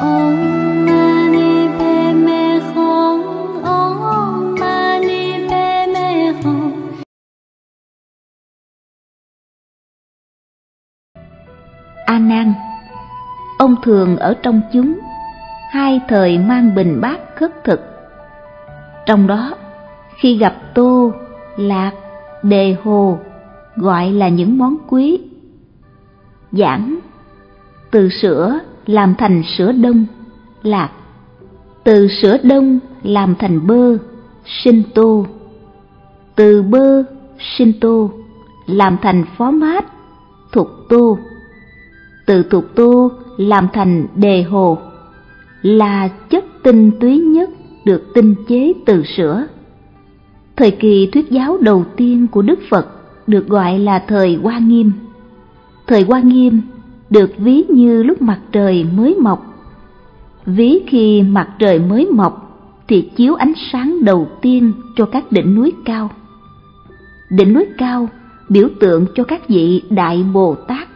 A Nan Ông thường ở trong chúng Hai thời mang bình bát khất thực. Trong đó Khi gặp tô, lạc, đề hồ Gọi là những món quý. Giảng Từ sữa làm thành sữa đông Lạc Từ sữa đông làm thành bơ, Sinh tô Từ bơ, sinh tô Làm thành phó mát Thục tô từ thuộc tu làm thành đề hồ, là chất tinh túy nhất được tinh chế từ sữa. Thời kỳ thuyết giáo đầu tiên của Đức Phật được gọi là thời Hoa Nghiêm. Thời Hoa Nghiêm được ví như lúc mặt trời mới mọc. Ví khi mặt trời mới mọc thì chiếu ánh sáng đầu tiên cho các đỉnh núi cao. Đỉnh núi cao biểu tượng cho các vị Đại Bồ Tát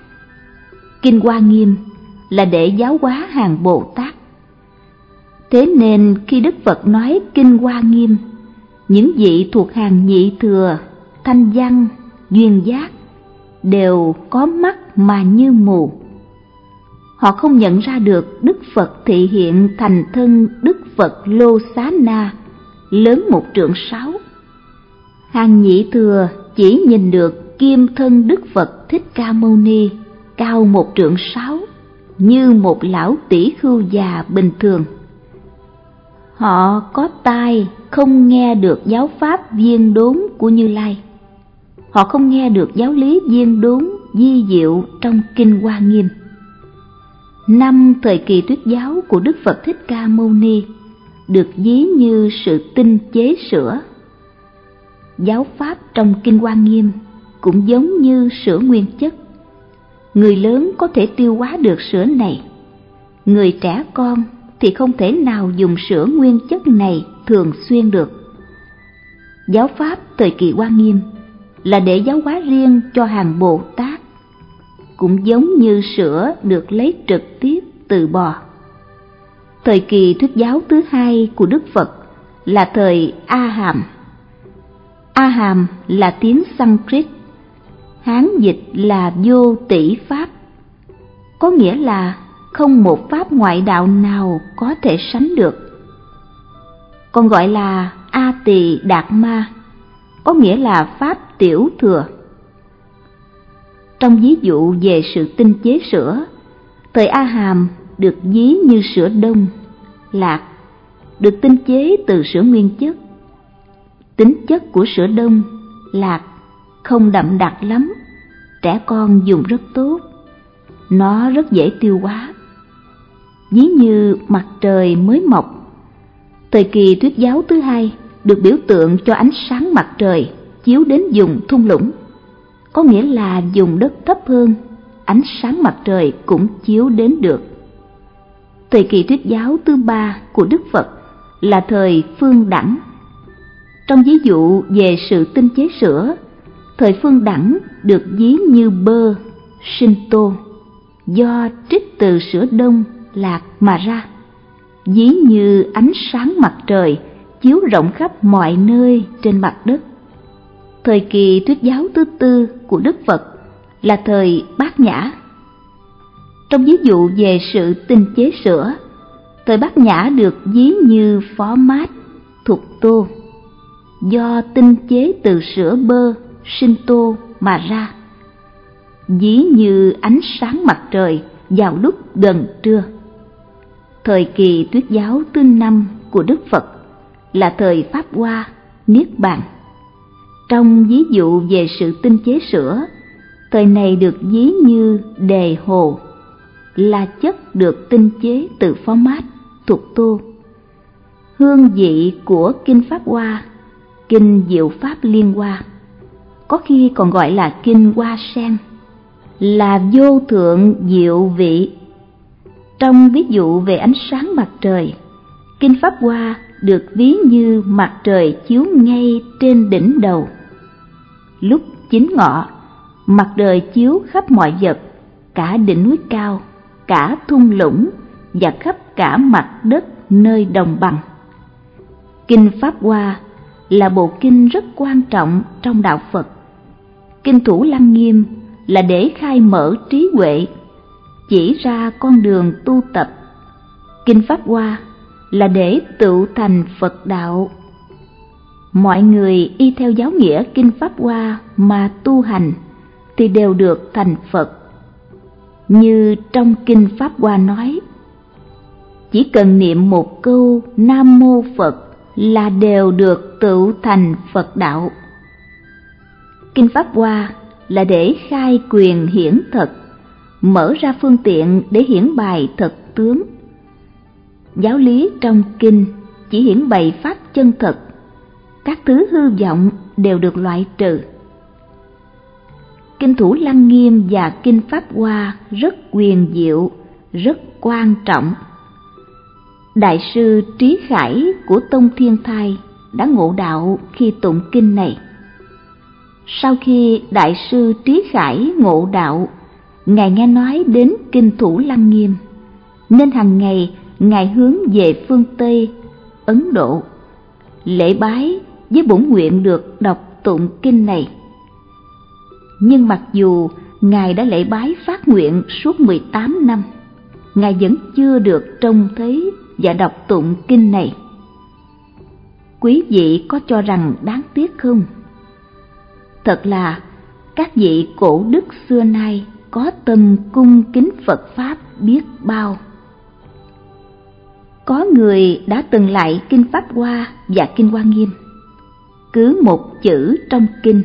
Kinh Hoa Nghiêm là để giáo hóa hàng Bồ Tát. Thế nên khi Đức Phật nói Kinh Hoa Nghiêm, những vị thuộc hàng nhị thừa, thanh văn, duyên giác đều có mắt mà như mù. Họ không nhận ra được Đức Phật thị hiện thành thân Đức Phật Lô Xá Na, lớn một trượng sáu. Hàng nhị thừa chỉ nhìn được kim thân Đức Phật Thích Ca Mâu Ni cao một trượng sáu, như một lão tỷ khưu già bình thường. Họ có tai không nghe được giáo pháp viên đốn của Như Lai. Họ không nghe được giáo lý viên đốn di diệu trong Kinh Hoa Nghiêm. Năm thời kỳ tuyết giáo của Đức Phật Thích Ca Mâu Ni được ví như sự tinh chế sữa. Giáo pháp trong Kinh Hoa Nghiêm cũng giống như sữa nguyên chất người lớn có thể tiêu hóa được sữa này, người trẻ con thì không thể nào dùng sữa nguyên chất này thường xuyên được giáo pháp thời kỳ quan nghiêm là để giáo hóa riêng cho hàng bồ tát cũng giống như sữa được lấy trực tiếp từ bò thời kỳ thuyết giáo thứ hai của đức phật là thời a hàm a hàm là tiếng sanskrit Hán dịch là vô tỷ pháp, có nghĩa là không một pháp ngoại đạo nào có thể sánh được. Còn gọi là A Tỳ Đạt Ma, có nghĩa là pháp tiểu thừa. Trong ví dụ về sự tinh chế sữa, thời A Hàm được ví như sữa đông, lạc, được tinh chế từ sữa nguyên chất. Tính chất của sữa đông, lạc không đậm đặc lắm, trẻ con dùng rất tốt. Nó rất dễ tiêu hóa. Ví như mặt trời mới mọc. Thời kỳ thuyết giáo thứ hai được biểu tượng cho ánh sáng mặt trời chiếu đến vùng thung lũng. Có nghĩa là dùng đất thấp hơn, ánh sáng mặt trời cũng chiếu đến được. Thời kỳ thuyết giáo thứ ba của Đức Phật là thời phương đẳng. Trong ví dụ về sự tinh chế sữa thời phương đẳng được ví như bơ, sinh tô, do trích từ sữa đông lạc mà ra, ví như ánh sáng mặt trời chiếu rộng khắp mọi nơi trên mặt đất. Thời kỳ thuyết giáo thứ tư của Đức Phật là thời bát nhã. Trong ví dụ về sự tinh chế sữa, thời bát nhã được ví như phó mát, thuộc tô, do tinh chế từ sữa bơ sinh tô mà ra ví như ánh sáng mặt trời vào lúc gần trưa. Thời kỳ tuyết giáo thứ năm của đức phật là thời pháp hoa niết bàn trong ví dụ về sự tinh chế sữa thời này được ví như đề hồ là chất được tinh chế từ phó mát thuộc tu hương vị của kinh pháp hoa kinh diệu pháp liên hoa có khi còn gọi là kinh hoa sen, là vô thượng diệu vị. Trong ví dụ về ánh sáng mặt trời, kinh Pháp Hoa được ví như mặt trời chiếu ngay trên đỉnh đầu. Lúc chín ngọ, mặt trời chiếu khắp mọi vật, cả đỉnh núi cao, cả thung lũng, và khắp cả mặt đất nơi đồng bằng. Kinh Pháp Hoa là bộ kinh rất quan trọng trong đạo Phật. Kinh Thủ Lăng Nghiêm là để khai mở trí huệ, chỉ ra con đường tu tập. Kinh Pháp Hoa là để tự thành Phật đạo. Mọi người y theo giáo nghĩa Kinh Pháp Hoa mà tu hành thì đều được thành Phật. Như trong Kinh Pháp Hoa nói, chỉ cần niệm một câu Nam Mô Phật là đều được tự thành Phật đạo. Kinh Pháp Hoa là để khai quyền hiển thật, mở ra phương tiện để hiển bài thật tướng. Giáo lý trong kinh chỉ hiển bày pháp chân thật, các thứ hư vọng đều được loại trừ. Kinh Thủ Lăng Nghiêm và Kinh Pháp Hoa rất quyền diệu, rất quan trọng. Đại sư Trí Khải của Tông Thiên Thai đã ngộ đạo khi tụng kinh này. Sau khi Đại sư Trí Khải ngộ đạo, Ngài nghe nói đến Kinh Thủ Lăng Nghiêm, nên hàng ngày Ngài hướng về phương Tây, Ấn Độ, lễ bái với bổn nguyện được đọc tụng kinh này. Nhưng mặc dù Ngài đã lễ bái phát nguyện suốt 18 năm, Ngài vẫn chưa được trông thấy và đọc tụng kinh này. Quý vị có cho rằng đáng tiếc không? Thật là các vị cổ đức xưa nay có tâm cung kính Phật Pháp biết bao. Có người đã từng lại Kinh Pháp Hoa và Kinh Hoa Nghiêm. Cứ một chữ trong kinh,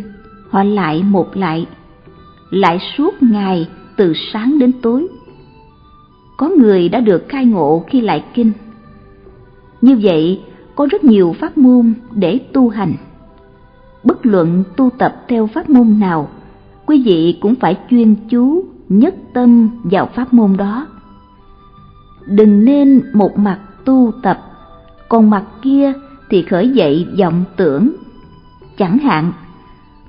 họ lại một lại, lại suốt ngày từ sáng đến tối. Có người đã được khai ngộ khi lại kinh. Như vậy, có rất nhiều pháp môn để tu hành. Bất luận tu tập theo pháp môn nào, quý vị cũng phải chuyên chú, nhất tâm vào pháp môn đó. Đừng nên một mặt tu tập, còn mặt kia thì khởi dậy vọng tưởng. Chẳng hạn,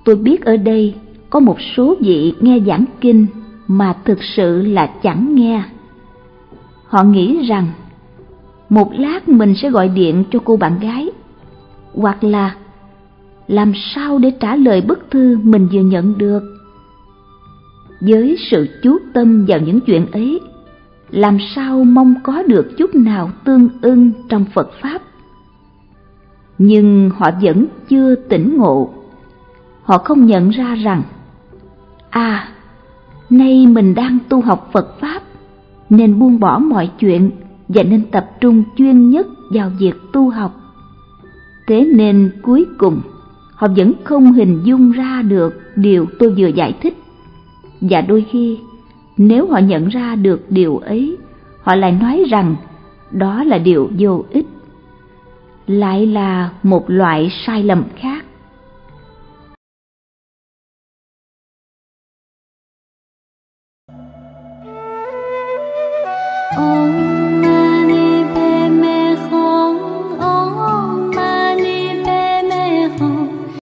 tôi biết ở đây có một số vị nghe giảng kinh mà thực sự là chẳng nghe. Họ nghĩ rằng một lát mình sẽ gọi điện cho cô bạn gái, hoặc là làm sao để trả lời bức thư mình vừa nhận được. Với sự chú tâm vào những chuyện ấy, làm sao mong có được chút nào tương ưng trong Phật Pháp. Nhưng họ vẫn chưa tỉnh ngộ. Họ không nhận ra rằng, à, nay mình đang tu học Phật Pháp, nên buông bỏ mọi chuyện và nên tập trung chuyên nhất vào việc tu học. Thế nên cuối cùng, họ vẫn không hình dung ra được điều tôi vừa giải thích. Và đôi khi nếu họ nhận ra được điều ấy họ lại nói rằng đó là điều vô ích lại là một loại sai lầm khác.